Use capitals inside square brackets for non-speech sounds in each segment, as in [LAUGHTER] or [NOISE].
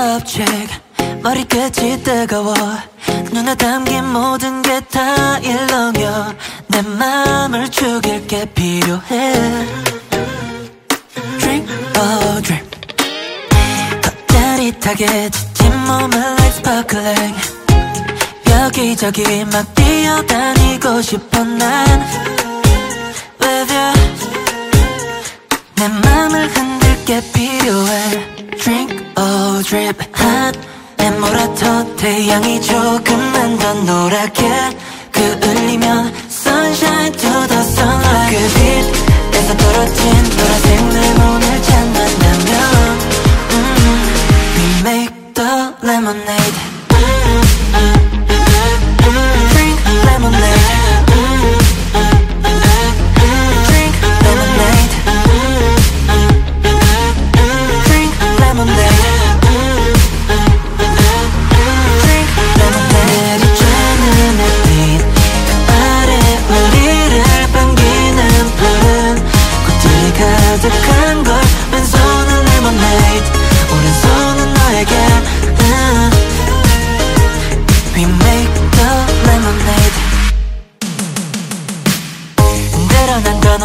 object. 머리끝이 뜨거워. 눈에 담긴 모든 게 다 일렁여. 내 맘을 죽일 게 필요해. Drink oh drink 더 짜릿하게 지친 몸을 like sparkling. 여기저기 막 뛰어다니고 싶어 난 drip hot. 내 몰아터 태양이 조금만 더 노랗게 그을리면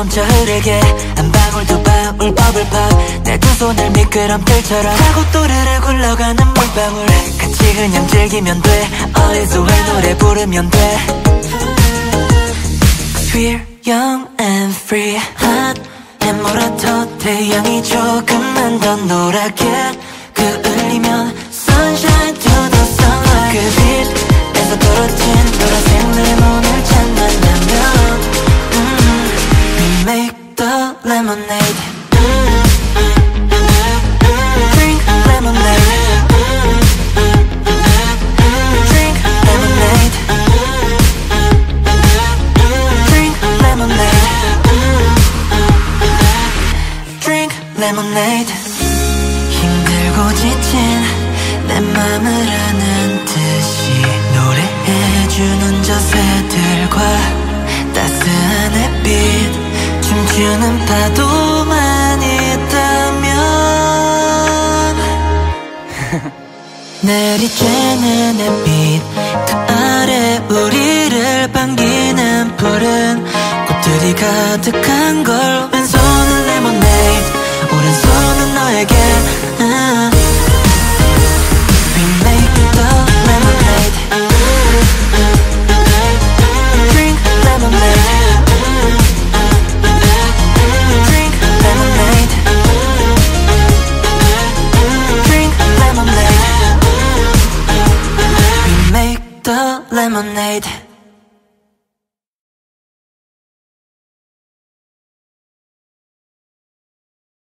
넘쳐 흐르게 한 방울 두 방울 버블팝. 내 두 손을 미끄럼틀처럼 하고 또르르 굴러가는 물방울 같이 그냥 즐기면 돼. 어디서 왜 노래 부르면 돼? We're young and free. hot 내 몰아터 태양이 조금만 더 노랗게 Lemonade 힘들고 지친 내 맘을 아는 듯이 노래해주는 저 새들과 따스한 햇빛. 춤추는 파도만 있다면 [LAUGHS] 내리쬐는 햇빛. 그 아래 우리를 반기는 푸른 꽃들이 가득한 걸 왼손 lemonade